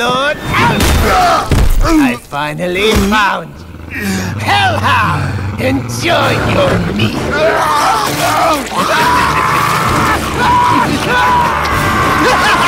Lord I finally found you. Hellhound, enjoy your meal.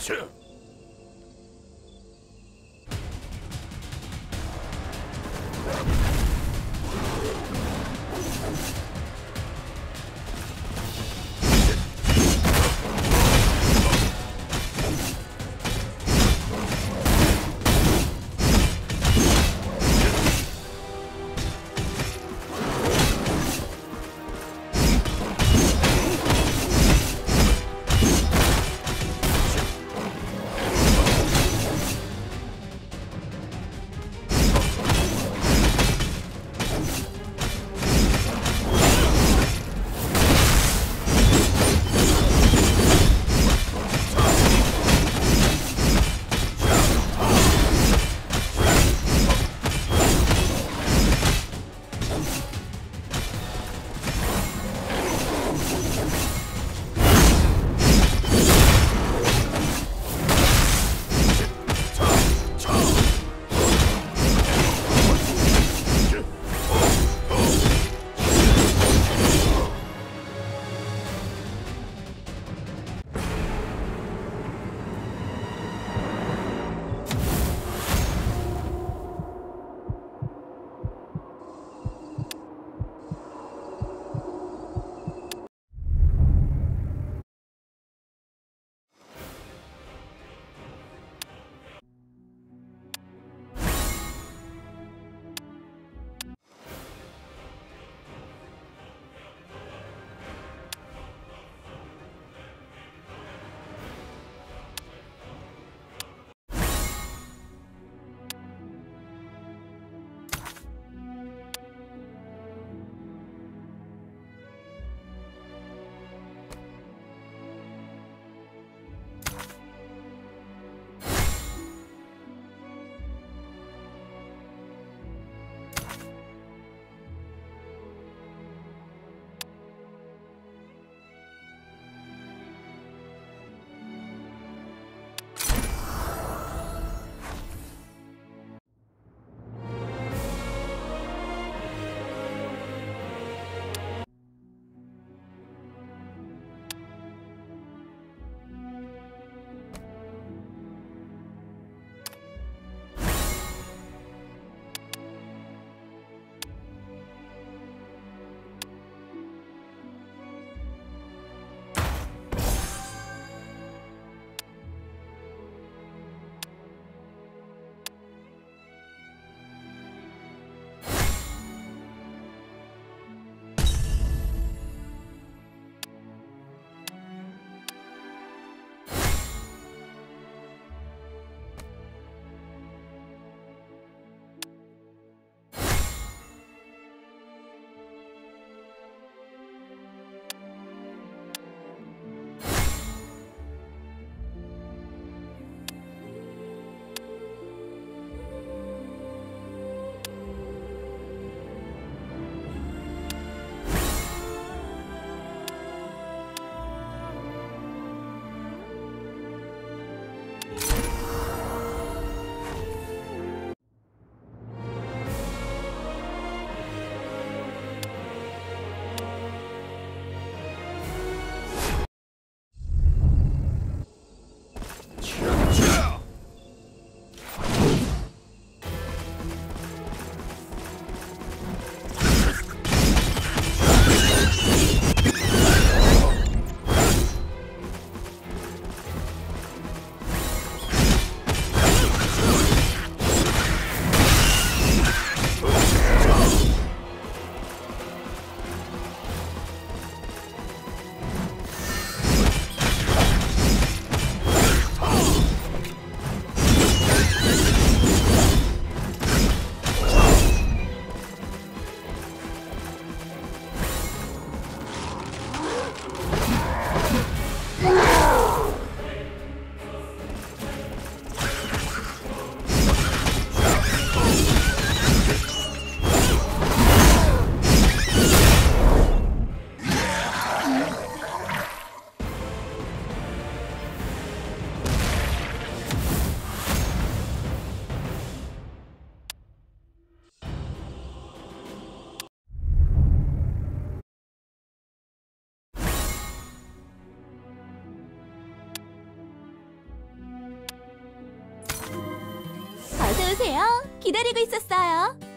シュ 기다리고 있었어요.